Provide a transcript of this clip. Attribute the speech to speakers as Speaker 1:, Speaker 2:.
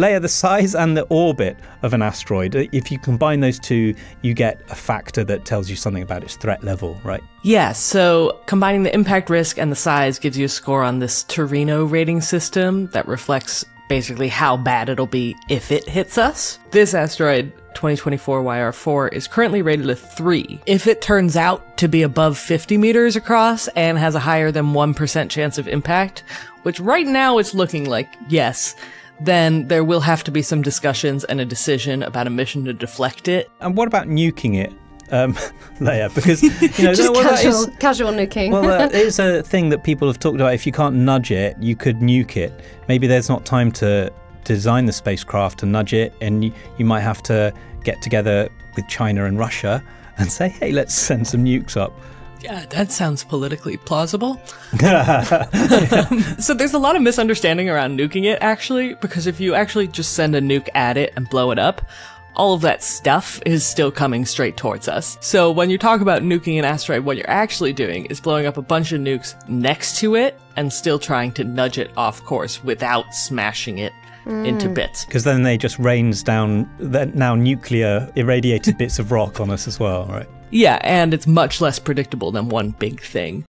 Speaker 1: Leah, the size and the orbit of an asteroid, uh, if you combine those two, you get a factor that tells you something about its threat level, right?
Speaker 2: Yeah, so combining the impact risk and the size gives you a score on this Torino rating system that reflects basically how bad it'll be if it hits us. This asteroid 2024 YR4 is currently rated a 3. If it turns out to be above 50 meters across and has a higher than 1% chance of impact, which right now it's looking like yes, then there will have to be some discussions and a decision about a mission to deflect it.
Speaker 1: And what about nuking it? Um, Leah, because you know,
Speaker 3: Just
Speaker 1: well,
Speaker 3: casual,
Speaker 1: is-
Speaker 3: casual nuking.
Speaker 1: well, uh, it's a thing that people have talked about. If you can't nudge it, you could nuke it. Maybe there's not time to design the spacecraft to nudge it, and you, you might have to get together with China and Russia and say, "Hey, let's send some nukes up."
Speaker 2: Yeah, that sounds politically plausible. so there's a lot of misunderstanding around nuking it actually, because if you actually just send a nuke at it and blow it up, all of that stuff is still coming straight towards us. So when you talk about nuking an asteroid, what you're actually doing is blowing up a bunch of nukes next to it and still trying to nudge it off course without smashing it into mm. bits.
Speaker 1: Because then they just rains down the now nuclear irradiated bits of rock on us as well, right?
Speaker 2: Yeah, and it's much less predictable than one big thing.